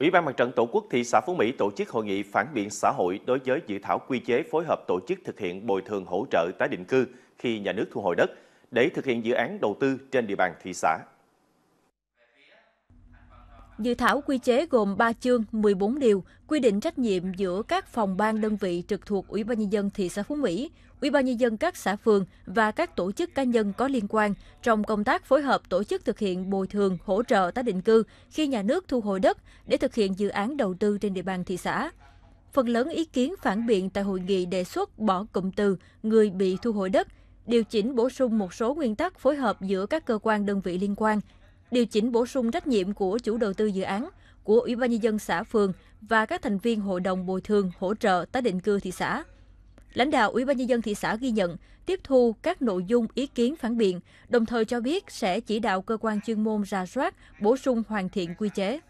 Ủy ban Mặt trận Tổ quốc thị xã Phú Mỹ tổ chức hội nghị phản biện xã hội đối với dự thảo quy chế phối hợp tổ chức thực hiện bồi thường hỗ trợ tái định cư khi nhà nước thu hồi đất để thực hiện dự án đầu tư trên địa bàn thị xã. Dự thảo quy chế gồm 3 chương, 14 điều, quy định trách nhiệm giữa các phòng ban đơn vị trực thuộc Ủy ban nhân dân thị xã Phú Mỹ, Ủy ban nhân dân các xã phường và các tổ chức cá nhân có liên quan trong công tác phối hợp tổ chức thực hiện bồi thường, hỗ trợ tái định cư khi nhà nước thu hồi đất để thực hiện dự án đầu tư trên địa bàn thị xã. Phần lớn ý kiến phản biện tại hội nghị đề xuất bỏ cụm từ người bị thu hồi đất, điều chỉnh bổ sung một số nguyên tắc phối hợp giữa các cơ quan đơn vị liên quan điều chỉnh bổ sung trách nhiệm của chủ đầu tư dự án, của Ủy ban nhân dân xã phường và các thành viên hội đồng bồi thường hỗ trợ tái định cư thị xã. Lãnh đạo Ủy ban nhân dân thị xã ghi nhận, tiếp thu các nội dung ý kiến phản biện, đồng thời cho biết sẽ chỉ đạo cơ quan chuyên môn ra soát, bổ sung hoàn thiện quy chế.